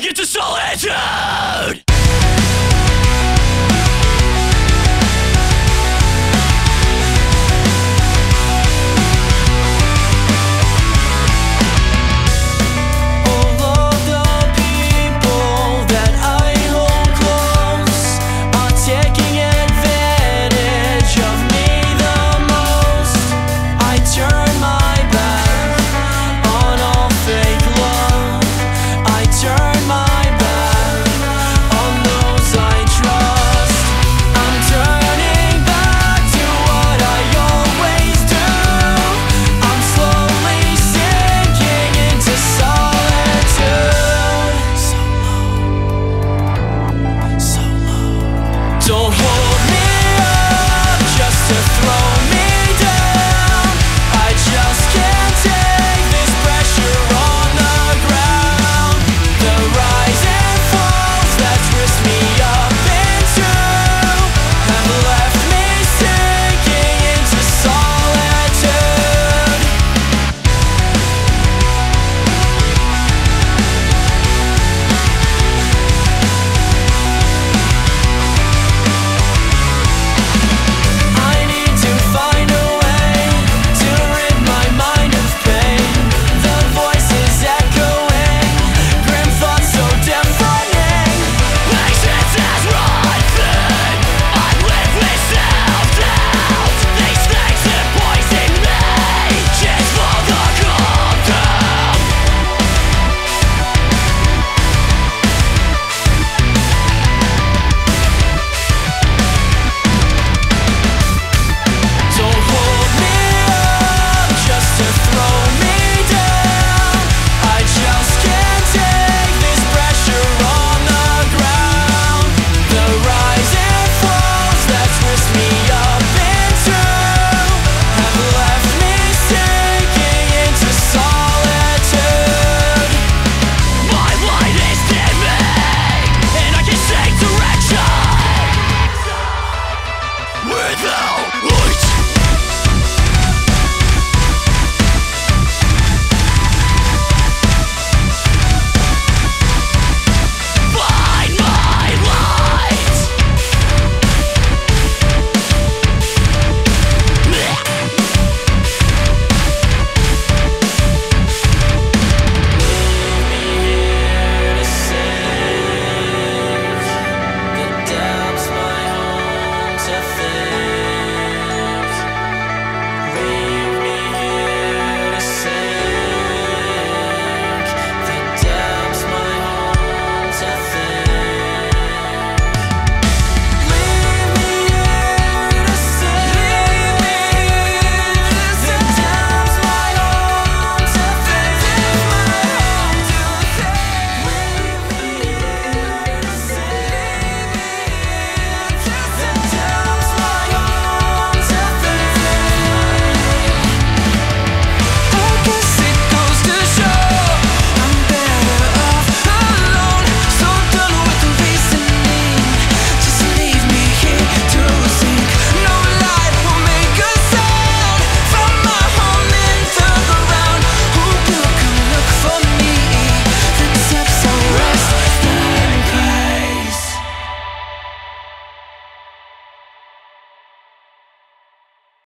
get to solitude!